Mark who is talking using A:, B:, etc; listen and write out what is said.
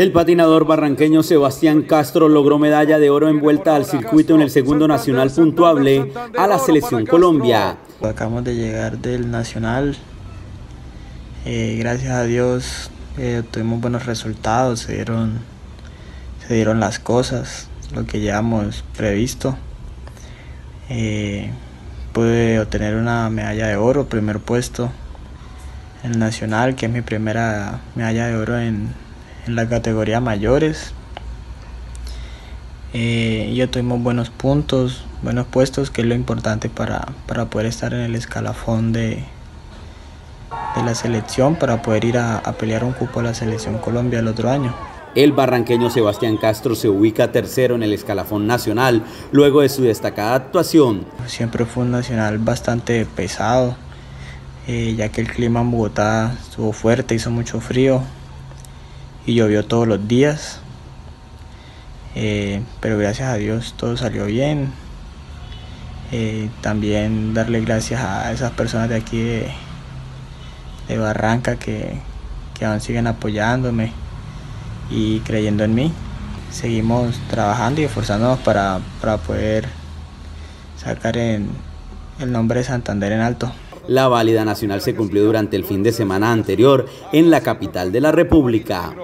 A: El patinador barranqueño Sebastián Castro logró medalla de oro en vuelta al circuito en el segundo nacional puntuable a la selección Colombia.
B: Acabamos de llegar del nacional. Eh, gracias a Dios eh, tuvimos buenos resultados, se dieron, se dieron las cosas, lo que llevamos previsto. Eh, pude obtener una medalla de oro, primer puesto en el nacional, que es mi primera medalla de oro en, en la categoría mayores. Eh, ya tuvimos buenos puntos, buenos puestos, que es lo importante para, para poder estar en el escalafón de, de la selección, para poder ir a, a pelear un cupo a la selección Colombia el otro año.
A: El barranqueño Sebastián Castro se ubica tercero en el escalafón nacional luego de su destacada actuación.
B: Siempre fue un nacional bastante pesado, eh, ya que el clima en Bogotá estuvo fuerte, hizo mucho frío y llovió todos los días. Eh, pero gracias a Dios todo salió bien. Eh, también darle gracias a esas personas de aquí de, Barranca que, que aún siguen apoyándome y creyendo en mí. Seguimos trabajando y esforzándonos para, para poder sacar en el nombre de Santander en alto.
A: La válida nacional se cumplió durante el fin de semana anterior en la capital de la República.